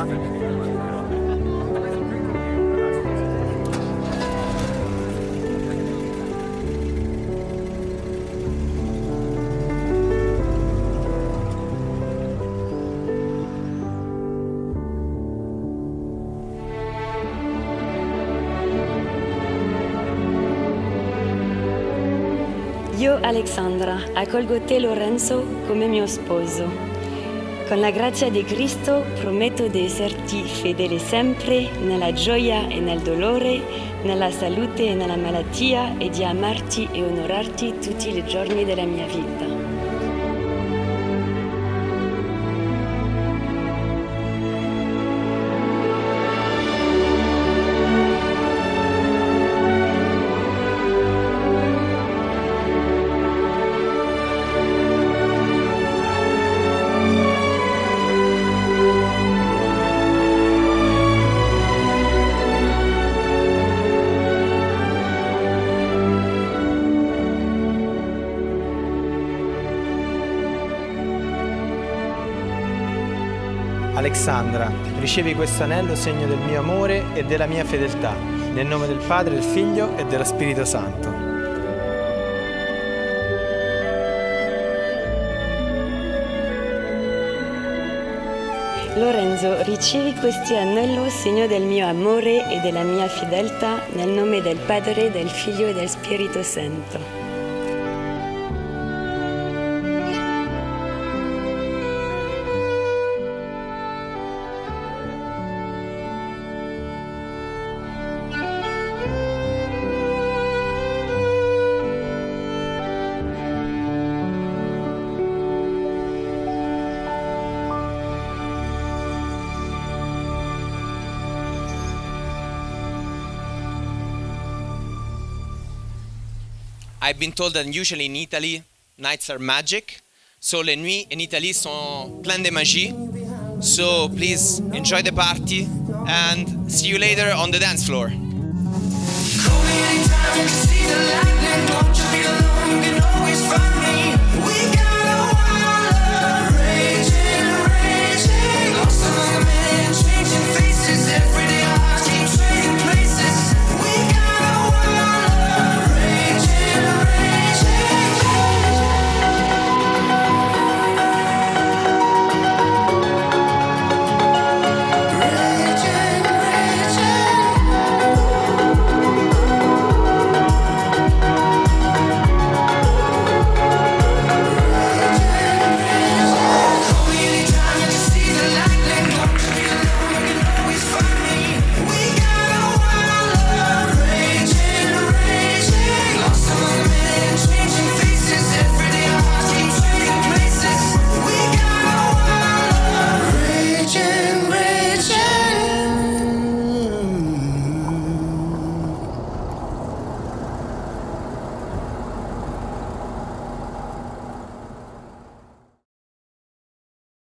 Io, Alexandra, accolgo te Lorenzo come mio sposo. Con la grazia di Cristo prometto di esserti fedele sempre nella gioia e nel dolore, nella salute e nella malattia e di amarti e onorarti tutti i giorni della mia vita. Alexandra, ricevi questo anello segno del mio amore e della mia fedeltà, nel nome del Padre, del Figlio e dello Spirito Santo. Lorenzo, ricevi questo anello segno del mio amore e della mia fedeltà nel nome del Padre, del Figlio e del Spirito Santo. I've been told that usually in Italy nights are magic. So les nuits in Italy sont pleines de magie. So please enjoy the party and see you later on the dance floor.